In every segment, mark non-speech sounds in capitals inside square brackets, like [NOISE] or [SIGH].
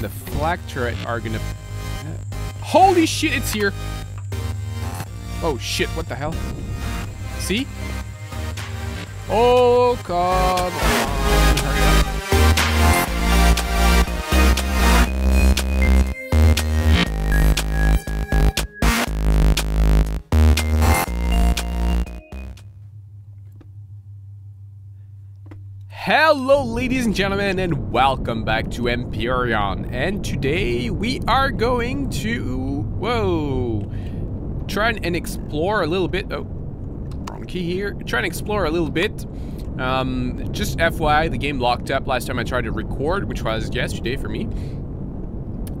the flak turret are gonna... Holy shit, it's here! Oh shit, what the hell? See? Oh, come on. Hurry up. Hello ladies and gentlemen and welcome back to Empyrion. And today we are going to whoa try and explore a little bit oh wrong key here. Try and explore a little bit. Um, just FYI the game locked up last time I tried to record which was yesterday for me.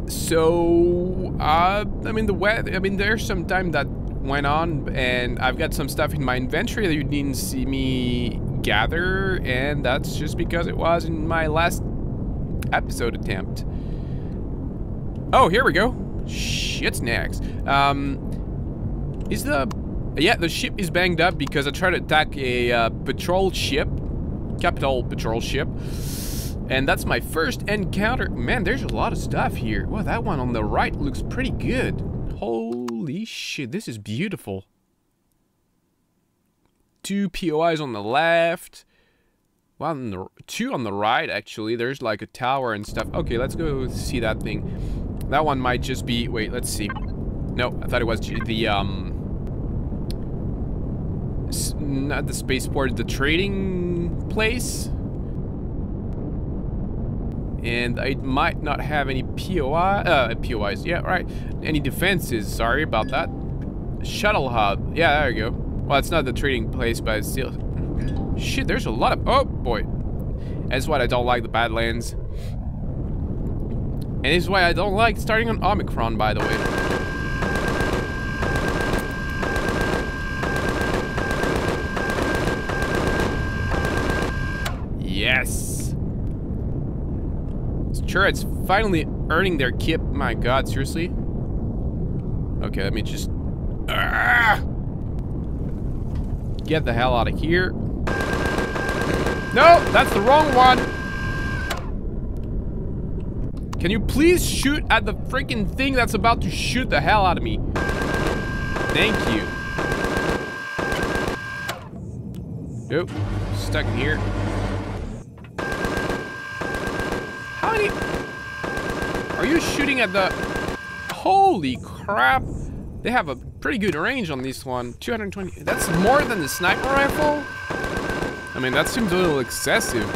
So uh, I mean the weather I mean there's some time that went on and I've got some stuff in my inventory that you didn't see me gather, and that's just because it was in my last episode attempt. Oh, here we go. Shit's next. Um, is the... Yeah, the ship is banged up because I tried to attack a uh, patrol ship. Capital patrol ship. And that's my first encounter. Man, there's a lot of stuff here. Well, that one on the right looks pretty good. Holy shit, this is beautiful two POIs on the left. Well, on the, two on the right, actually. There's like a tower and stuff. Okay, let's go see that thing. That one might just be... Wait, let's see. No, I thought it was the, um... Not the spaceport, the trading place. And I might not have any POI... Uh, POIs. Yeah, right. Any defenses. Sorry about that. Shuttle hub. Yeah, there you go. Well, it's not the trading place, but it's still... Shit, there's a lot of... Oh, boy. That's why I don't like the Badlands. And this is why I don't like starting on Omicron, by the way. Sure, it's finally earning their kip. My god, seriously? Okay, let me just... Ah! Get the hell out of here. No, that's the wrong one. Can you please shoot at the freaking thing that's about to shoot the hell out of me? Thank you. Nope. Stuck in here. Are you shooting at the... Holy crap. They have a pretty good range on this one. 220. That's more than the sniper rifle? I mean, that seems a little excessive.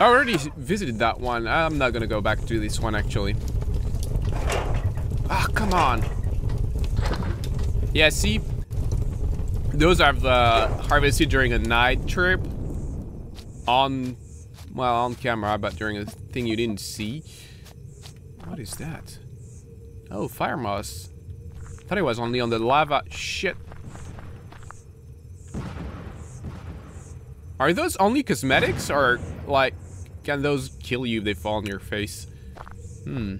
I already visited that one. I'm not gonna go back to this one, actually. Ah, oh, come on. Yeah, see? Those are the harvested during a night trip. On, well, on camera, but during a thing you didn't see. What is that? Oh, fire moss. Thought it was only on the lava. Shit. Are those only cosmetics or like can those kill you if they fall on your face? Hmm.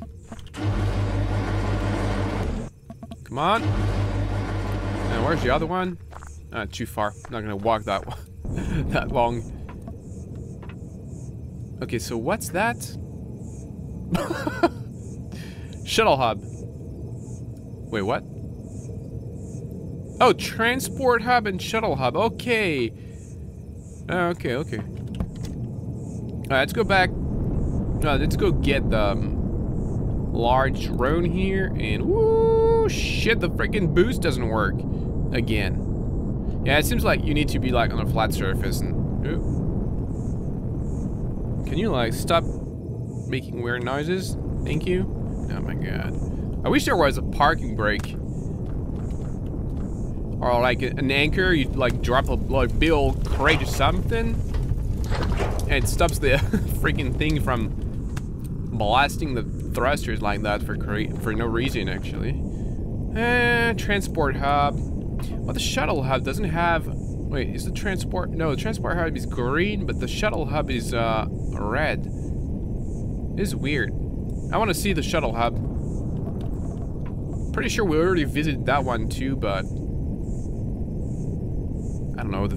Come on. And where's the other one? Uh, too far. Not gonna walk that [LAUGHS] that long. Okay, so what's that? Shuttle hub. Wait, what? Oh, transport hub and shuttle hub. Okay. Uh, okay, okay. Alright, let's go back. Uh, let's go get the um, large drone here. And whoo, shit, the freaking boost doesn't work again. Yeah, it seems like you need to be like on a flat surface. And ooh. Can you like stop making weird noises? Thank you. Oh my god. I wish there was a parking brake or like an anchor, you like drop a like big old crate or something, and it stops the [LAUGHS] freaking thing from blasting the thrusters like that for for no reason actually. Eh, transport hub. Well, the shuttle hub doesn't have. Wait, is the transport? No, the transport hub is green, but the shuttle hub is uh red. This is weird. I want to see the shuttle hub. Pretty sure we already visited that one too, but I don't know, the,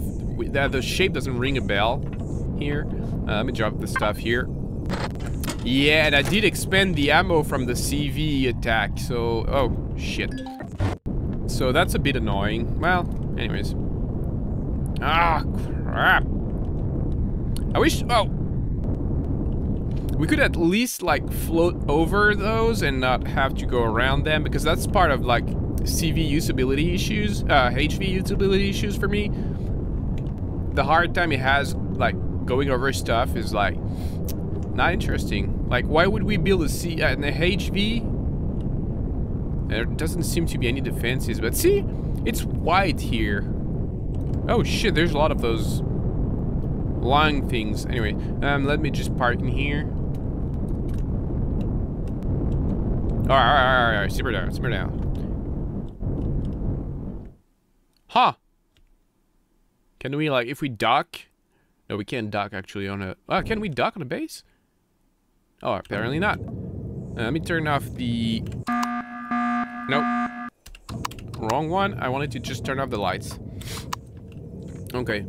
the, the shape doesn't ring a bell here. Uh, let me drop the stuff here. Yeah, and I did expend the ammo from the CV attack, so... Oh, shit. So that's a bit annoying. Well, anyways. Ah, crap. I wish... Oh. We could at least, like, float over those and not have to go around them, because that's part of, like, CV usability issues, uh, HV usability issues for me. The hard time it has, like, going over stuff is, like, not interesting. Like, why would we build a C uh, an HV? There doesn't seem to be any defenses, but see, it's white here. Oh shit, there's a lot of those long things. Anyway, um, let me just park in here. Alright, alright, alright, alright, down, simmer down. Huh. Can we, like, if we dock... No, we can't dock, actually, on a... Oh, can we dock on a base? Oh, apparently not. Uh, let me turn off the... Nope. Wrong one. I wanted to just turn off the lights. Okay.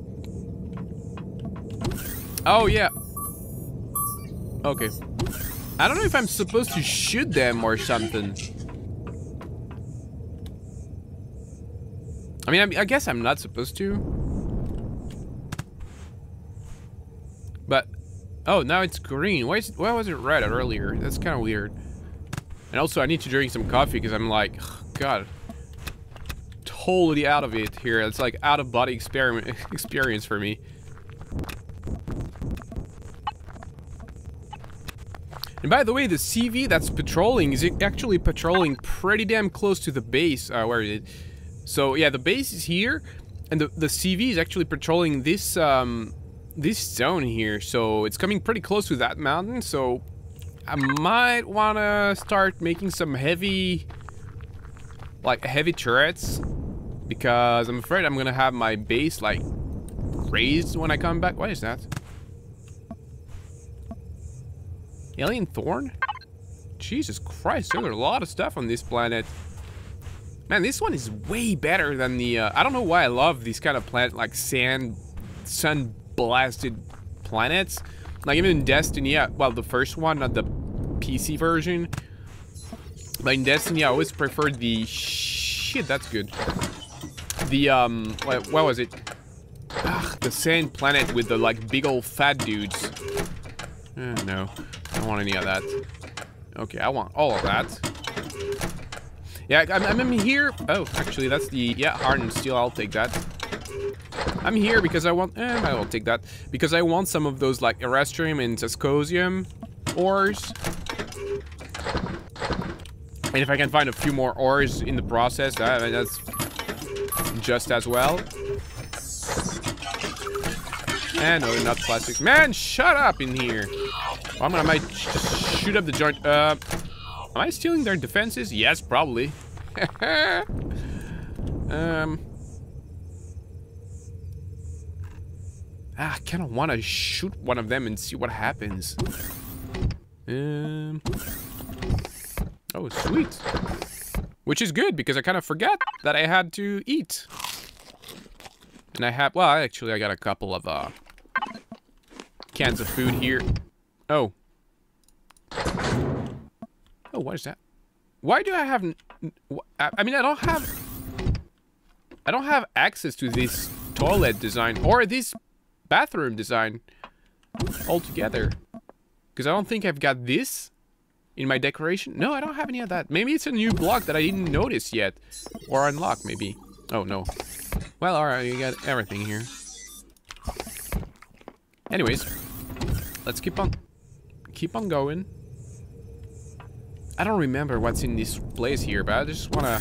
Oh, yeah. Okay. I don't know if I'm supposed to shoot them or something. I mean, I, I guess I'm not supposed to. But, oh, now it's green. Why, is, why was it red earlier? That's kind of weird. And also, I need to drink some coffee because I'm like, God, totally out of it here. It's like out of body experiment [LAUGHS] experience for me. And by the way, the CV that's patrolling is actually patrolling pretty damn close to the base. Uh, where is it? So yeah, the base is here, and the the CV is actually patrolling this um this zone here. So it's coming pretty close to that mountain. So I might wanna start making some heavy, like heavy turrets, because I'm afraid I'm gonna have my base like raised when I come back. What is that? Alien Thorn? Jesus Christ, there's a lot of stuff on this planet. Man, this one is way better than the, uh, I don't know why I love these kind of planet, like sand, sun blasted planets. Like even in Destiny, yeah, well, the first one, not the PC version. But in Destiny, I always preferred the, shit, that's good. The, um, what, was it? Ugh, the sand planet with the, like, big old fat dudes. Uh, no. I don't want any of that. Okay, I want all of that. Yeah, I'm, I'm here. Oh, actually, that's the... Yeah, hardened steel. I'll take that. I'm here because I want... Eh, I will take that. Because I want some of those, like, Erestrum and Zascosium ores. And if I can find a few more ores in the process, that, that's just as well. And no, not plastic. Man, shut up in here. Well, I'm gonna might shoot up the joint. Uh, am I stealing their defenses? Yes, probably. [LAUGHS] um. Ah, I kind of want to shoot one of them and see what happens. Um. Oh, sweet. Which is good because I kind of forget that I had to eat. And I have, well, actually I got a couple of uh, cans of food here. Oh. Oh, what is that? Why do I have... I mean, I don't have... I don't have access to this toilet design or this bathroom design altogether. Because I don't think I've got this in my decoration. No, I don't have any of that. Maybe it's a new block that I didn't notice yet. Or unlock, maybe. Oh, no. Well, alright, you got everything here. Anyways, let's keep on keep on going. I don't remember what's in this place here, but I just wanna...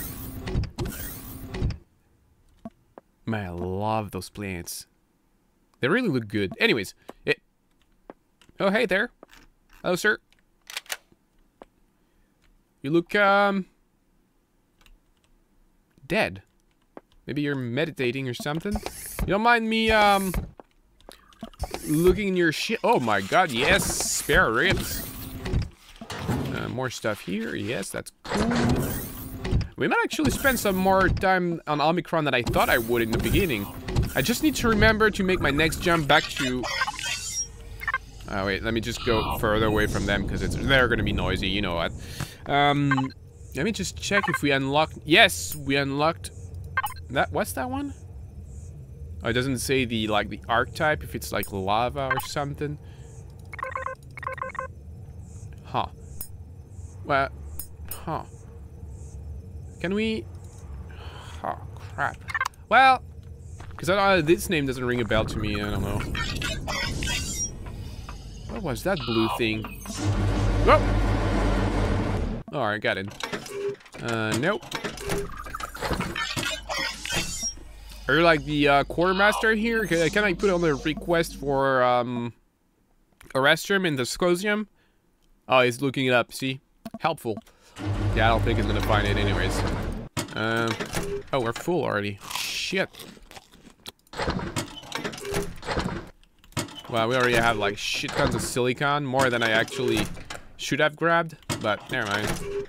Man, I love those plants. They really look good. Anyways, it... Oh, hey there. Hello, sir. You look, um... Dead. Maybe you're meditating or something? You don't mind me, um looking in your shit. Oh my god, yes, spare ribs. Uh, more stuff here. Yes, that's cool. We might actually spend some more time on Omicron than I thought I would in the beginning. I just need to remember to make my next jump back to... Oh, wait, let me just go further away from them because it's they're going to be noisy, you know what. Um, let me just check if we unlocked... Yes, we unlocked... That What's that one? Oh, it doesn't say the, like, the archetype, if it's, like, lava or something. Huh. Well, huh. Can we... Oh, crap. Well, because uh, this name doesn't ring a bell to me, I don't know. What was that blue thing? Whoa! Alright, got it. Uh, nope. Are you like the uh, quartermaster here? Can, can I put on the request for um, a restroom in the Scosium? Oh, he's looking it up, see? Helpful. Yeah, I don't think he's gonna find it anyways. Um, oh, we're full already. Shit. Well, we already have like shit tons of silicon, more than I actually should have grabbed, but never mind.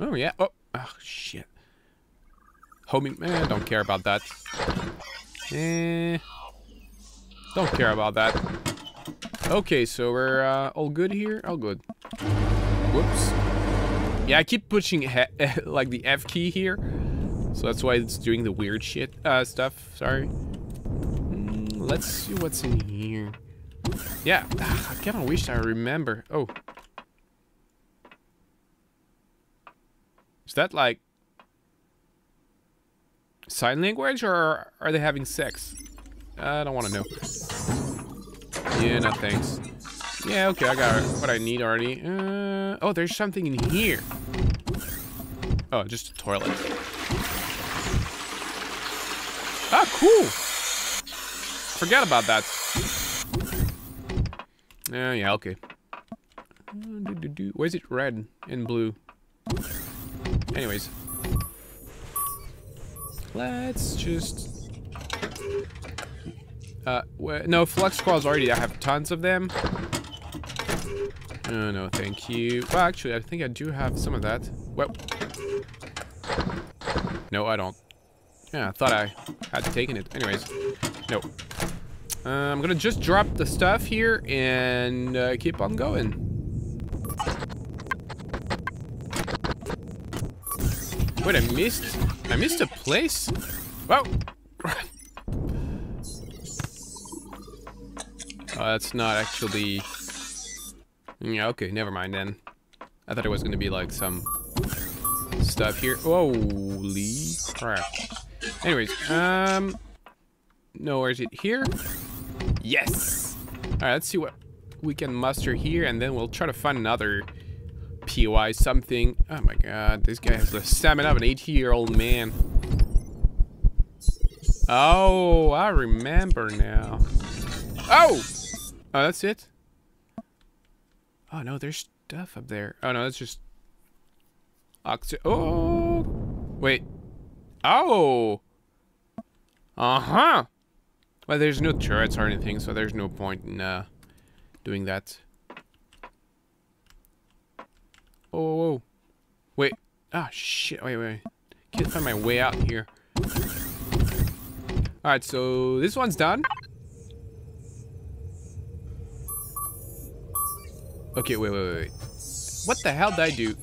Oh yeah, oh, oh shit. Homing, man, don't care about that. Eh, don't care about that. Okay, so we're uh, all good here? All good. Whoops. Yeah, I keep pushing [LAUGHS] like the F key here. So that's why it's doing the weird shit uh, stuff. Sorry let's see what's in here. Yeah, I kind of wish I remember. Oh. That like sign language or are they having sex? I don't want to know. Yeah, no thanks. Yeah, okay, I got what I need already. Uh, oh, there's something in here. Oh, just a toilet. Ah, cool. Forget about that. Yeah, yeah, okay. Why is it red and blue? Anyways. Let's just... Uh, no, flux coils already, I have tons of them. Oh, no, thank you. Well, actually, I think I do have some of that. Well. No, I don't. Yeah, I thought I had taken it. Anyways, no. Uh, I'm gonna just drop the stuff here and uh, keep on going. Wait, I missed... I missed a place? Whoa! oh, that's not actually... Yeah, okay, never mind then. I thought it was gonna be like some stuff here. Holy crap. Anyways, um... No, where is it? Here? Yes! Alright, let's see what we can muster here, and then we'll try to find another POI something. Oh my god, this guy has the stamina of an 80-year-old man. Oh, I remember now. Oh! Oh, that's it? Oh, no, there's stuff up there. Oh, no, that's just... Oxy oh! Wait. Oh! Uh-huh! Well, there's no turrets or anything, so there's no point in uh, doing that. Oh, whoa. Wait. Ah, shit. Wait, wait. Can't find my way out here. Alright, so this one's done. Okay, wait, wait, wait. What the hell did I do?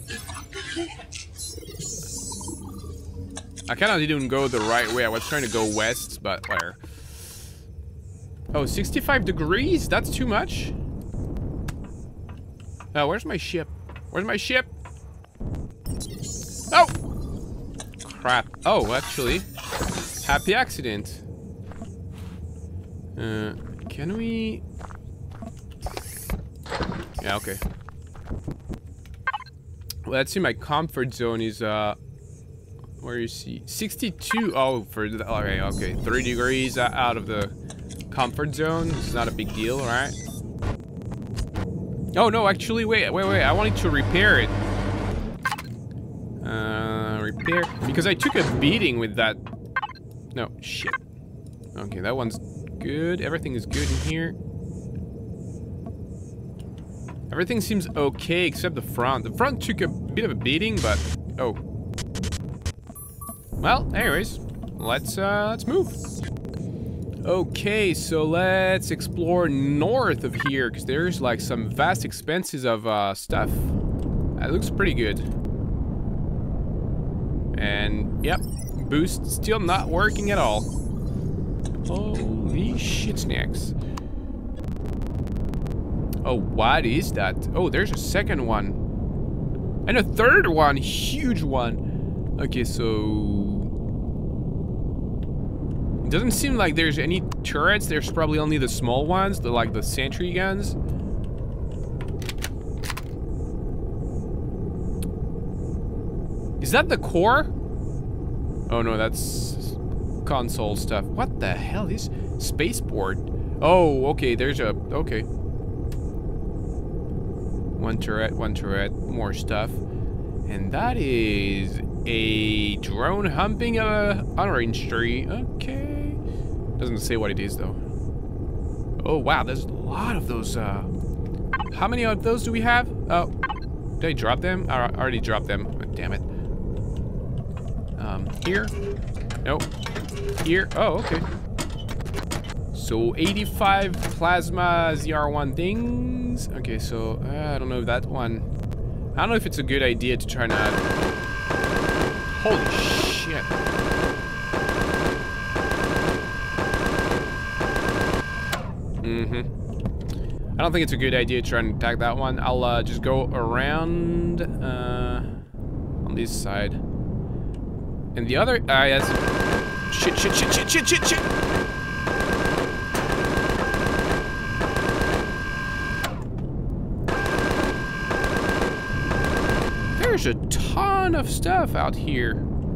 I kind of didn't go the right way. I was trying to go west, but where? Oh, 65 degrees? That's too much? Oh, where's my ship? Where's my ship? Oh! Crap. Oh, actually. Happy accident. Uh, can we... Yeah, okay. Let's see, my comfort zone is, uh... Where you see? 62. Oh, for the... Okay, okay. 3 degrees out of the comfort zone. It's not a big deal, right? Oh, no, actually, wait, wait, wait. I wanted to repair it. Uh, repair. Because I took a beating with that. No, shit. Okay, that one's good. Everything is good in here. Everything seems okay except the front. The front took a bit of a beating, but... Oh. Well, anyways. Let's, uh, let's move. Okay, so let's explore north of here, because there's like some vast expanses of uh, stuff. That looks pretty good. And, yep, boost still not working at all. Holy shit snacks. Oh, what is that? Oh, there's a second one. And a third one, huge one. Okay, so it doesn't seem like there's any turrets. There's probably only the small ones, the like the sentry guns. Is that the core? Oh no, that's console stuff. What the hell is spaceport? Oh, okay, there's a okay. One turret, one turret, more stuff. And that is a drone humping a orange tree. Okay. Doesn't say what it is though. Oh wow, there's a lot of those. Uh, how many of those do we have? Oh, did I drop them? I already dropped them. Oh, damn it. Um, here. Nope. Here. Oh, okay. So 85 plasma ZR1 things. Okay, so uh, I don't know that one. I don't know if it's a good idea to try to. Holy shit. Mm-hmm. I don't think it's a good idea to try and attack that one. I'll uh, just go around uh, on this side. And the other... Ah, yes. Shit, shit, shit, shit, shit, shit, shit! There's a ton of stuff out here.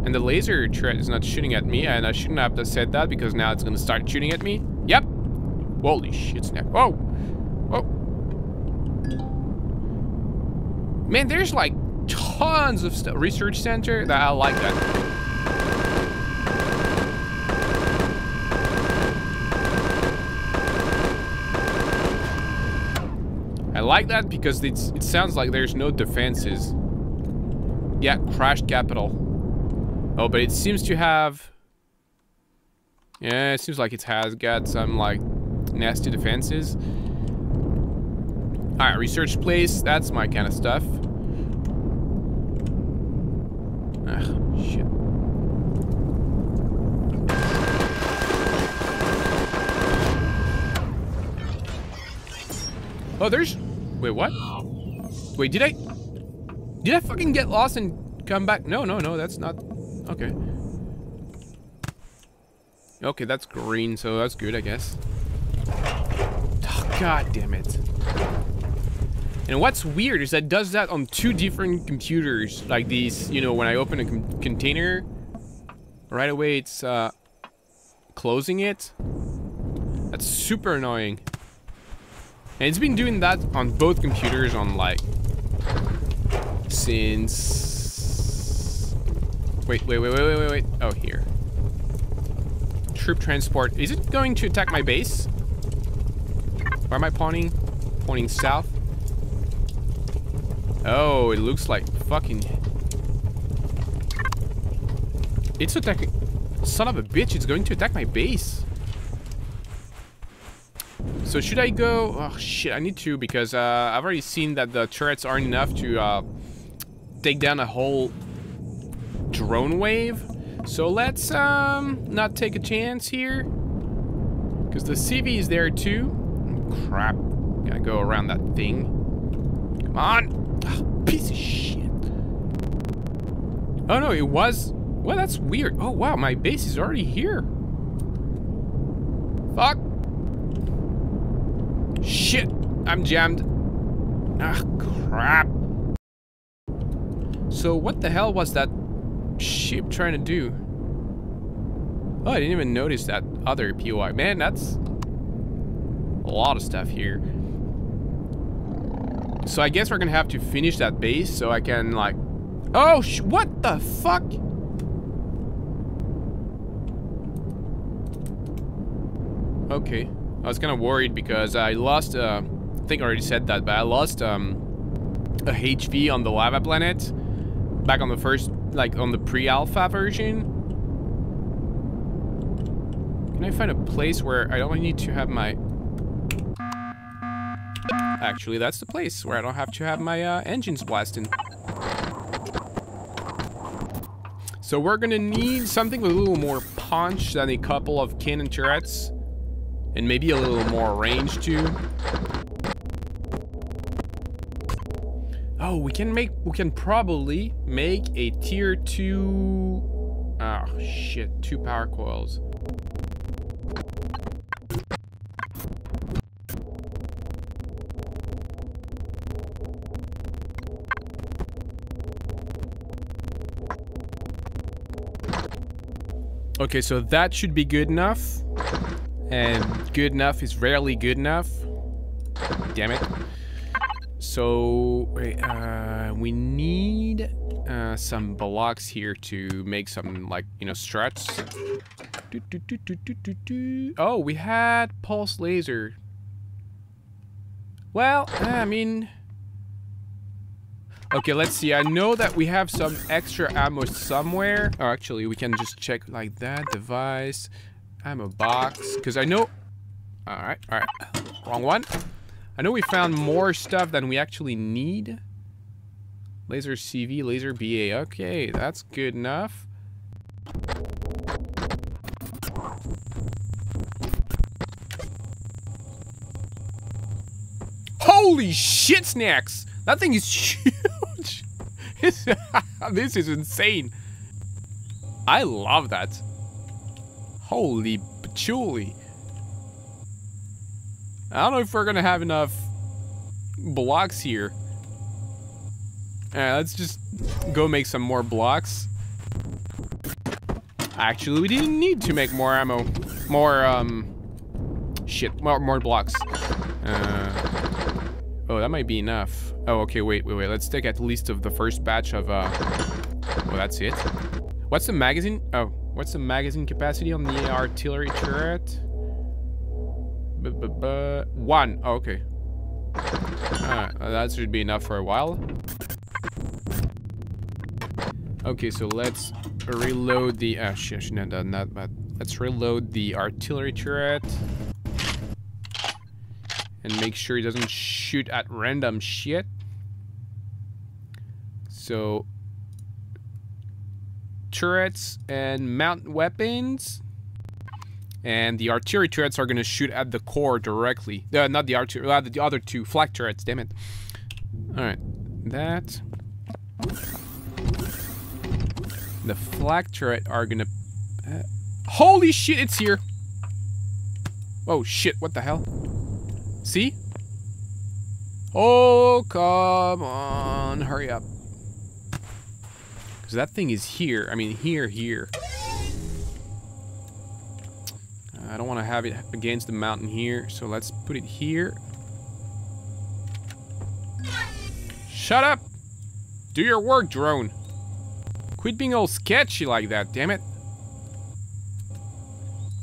And the laser turret is not shooting at me, and I shouldn't have said that because now it's gonna start shooting at me. Yep, Holy shit snap. Oh! Oh! Man, there's like tons of stuff. Research center? That I like that. I like that because it's, it sounds like there's no defenses. Yeah, crashed capital. Oh, but it seems to have... Yeah, it seems like it has got some, like, nasty defenses. Alright, research place. That's my kind of stuff. Ugh, shit. Oh, there's... Wait, what? Wait, did I... Did I fucking get lost and come back? No, no, no, that's not... Okay. Okay, that's green, so that's good, I guess. God damn it. And what's weird is that does that on two different computers. Like these, you know, when I open a container, right away it's uh, closing it. That's super annoying. And it's been doing that on both computers on like, since... Wait, wait, wait, wait, wait, wait, wait. Oh, here. Troop transport. Is it going to attack my base? Where am I pointing? Pointing south? Oh, it looks like fucking... It's attacking... Son of a bitch, it's going to attack my base. So should I go... Oh, shit, I need to because uh, I've already seen that the turrets aren't enough to uh, take down a whole drone wave. So let's um, not take a chance here. Because the CV is there too crap. Gotta go around that thing. Come on! Oh, piece of shit. Oh no, it was... Well, that's weird. Oh wow, my base is already here. Fuck. Shit. I'm jammed. Ah, crap. So what the hell was that ship trying to do? Oh, I didn't even notice that other POI. Man, that's a lot of stuff here. So I guess we're gonna have to finish that base so I can like... Oh, what the fuck? Okay. I was kind of worried because I lost, uh, I think I already said that, but I lost um, a HV on the lava planet back on the first, like on the pre-alpha version. Can I find a place where I don't need to have my... Actually, that's the place where I don't have to have my uh, engines blasting. So we're gonna need something with a little more punch than a couple of cannon turrets. And maybe a little more range too. Oh, we can make, we can probably make a tier two, oh shit, two power coils. Okay, so that should be good enough. And good enough is rarely good enough. Damn it. So, uh, we need uh, some blocks here to make some, like, you know, struts. Oh, we had pulse laser. Well, I mean... Okay, let's see. I know that we have some extra ammo somewhere. Oh, actually, we can just check like that. Device, ammo box. Because I know... Alright, alright. Wrong one. I know we found more stuff than we actually need. Laser CV, laser BA. Okay, that's good enough. Holy shit snacks! That thing is. [LAUGHS] [LAUGHS] this is insane. I love that. Holy patchouli. I don't know if we're gonna have enough blocks here. Alright, let's just go make some more blocks. Actually, we didn't need to make more ammo. More, um... Shit, more, more blocks. Uh, oh, that might be enough. Oh, okay, wait, wait, wait. Let's take at least of the first batch of, uh... Oh, that's it. What's the magazine? Oh, what's the magazine capacity on the artillery turret? B -b -b one. Oh, okay. Alright, that should be enough for a while. Okay, so let's reload the... Ah, shit, I shouldn't have done that, but let's reload the artillery turret and make sure it doesn't shoot at random shit. So, turrets and mount weapons. And the artillery turrets are going to shoot at the core directly. Uh, not the artillery, uh, the other two flak turrets, damn it. Alright, that. The flak turret are going to... Uh, holy shit, it's here! Oh shit, what the hell? See? Oh, come on, hurry up. Because that thing is here. I mean, here, here. I don't want to have it against the mountain here, so let's put it here. Shut up! Do your work, drone. Quit being all sketchy like that, damn it.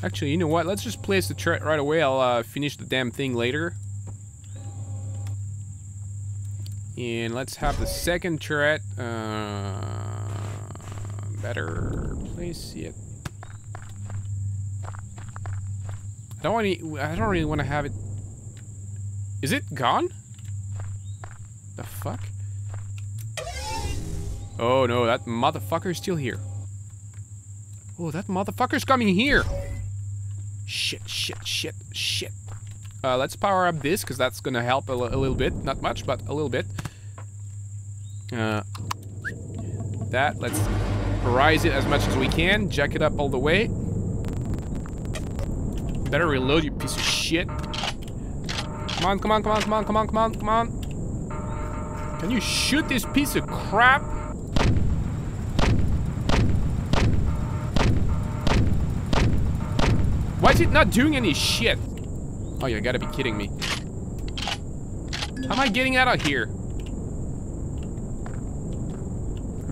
Actually, you know what? Let's just place the turret right away. I'll uh, finish the damn thing later. And let's have the second turret. Uh, better place it. I don't want to, I don't really want to have it. Is it gone? The fuck? Oh no, that motherfucker's still here. Oh, that motherfucker's coming here. Shit, shit, shit, shit. Uh, let's power up this, because that's gonna help a, a, little bit. Not much, but a little bit. Uh, that, let's rise it as much as we can, jack it up all the way. Better reload, you piece of shit. Come on, come on, come on, come on, come on, come on, come on. Can you shoot this piece of crap? Why is it not doing any shit? Oh, you gotta be kidding me. How am I getting out of here?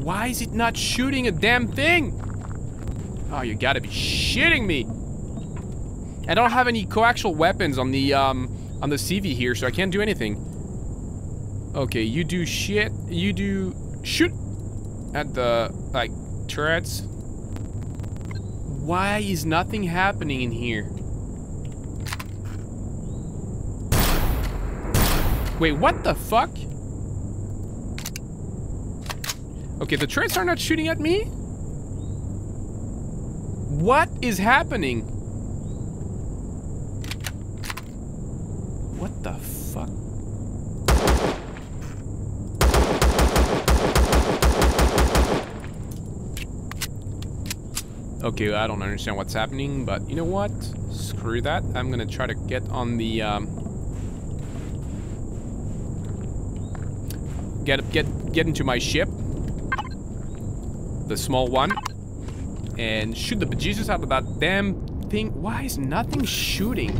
Why is it not shooting a damn thing? Oh, you gotta be shitting me. I don't have any coaxial weapons on the, um, on the CV here, so I can't do anything. Okay, you do shit. You do shoot at the, like, turrets. Why is nothing happening in here? Wait, what the fuck? Okay, the turrets are not shooting at me? What is happening? What the fuck? Okay, I don't understand what's happening, but you know what? Screw that. I'm gonna try to get on the, um... Get, get, get into my ship. The small one. And shoot the bejesus out of that damn thing. Why is nothing shooting?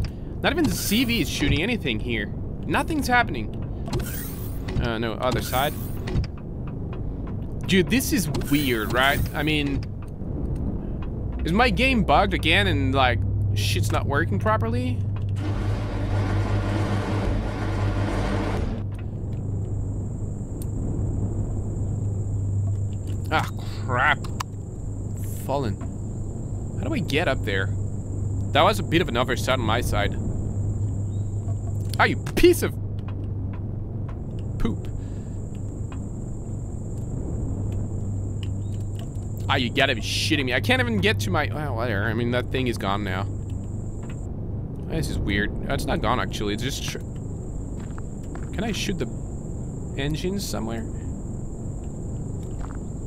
Not even the CV is shooting anything here. Nothing's happening. Uh, no, other side. Dude, this is weird, right? I mean... Is my game bugged again and, like, shit's not working properly? Ah, crap. Fallen. How do I get up there? That was a bit of an oversight on my side. Ah, you piece of... Poop. Ah, you gotta be shitting me. I can't even get to my... Oh, whatever. I mean, that thing is gone now. This is weird. It's not gone, actually. It's just... Can I shoot the engines somewhere?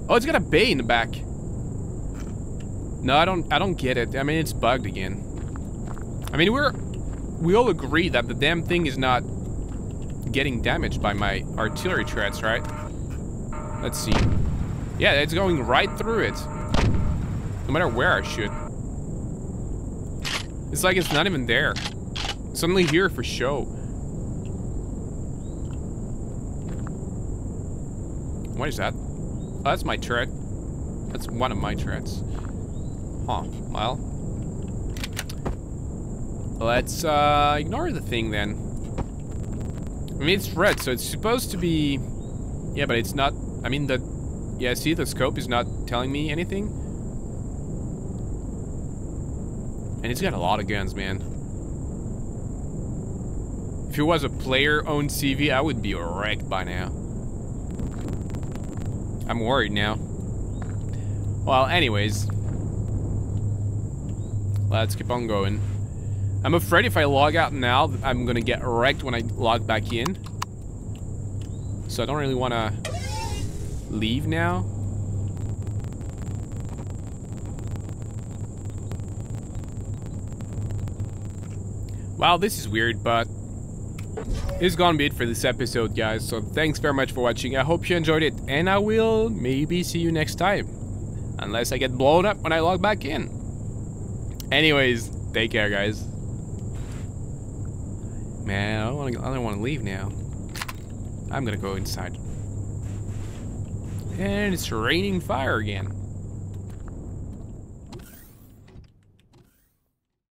Oh, it's got a bay in the back. No, I don't I don't get it. I mean, it's bugged again. I mean, we're we all agree that the damn thing is not getting damaged by my artillery turrets, right? Let's see. Yeah, it's going right through it. No matter where I shoot. It's like it's not even there. It's only here for show. What is that? Oh, that's my turret. That's one of my turrets. Huh. Well. Let's uh, ignore the thing then. I mean, it's red, so it's supposed to be... Yeah, but it's not... I mean, the... Yeah, see, the scope is not telling me anything. And it's got a lot of guns, man. If it was a player-owned CV, I would be wrecked by now. I'm worried now. Well, anyways. Let's keep on going. I'm afraid if I log out now, I'm gonna get wrecked when I log back in. So I don't really want to leave now. Wow, this is weird, but is gonna be it for this episode, guys. So thanks very much for watching. I hope you enjoyed it, and I will maybe see you next time. Unless I get blown up when I log back in. Anyways, take care, guys. Man, I don't want to. I don't want to leave now. I'm gonna go inside. And it's raining fire again.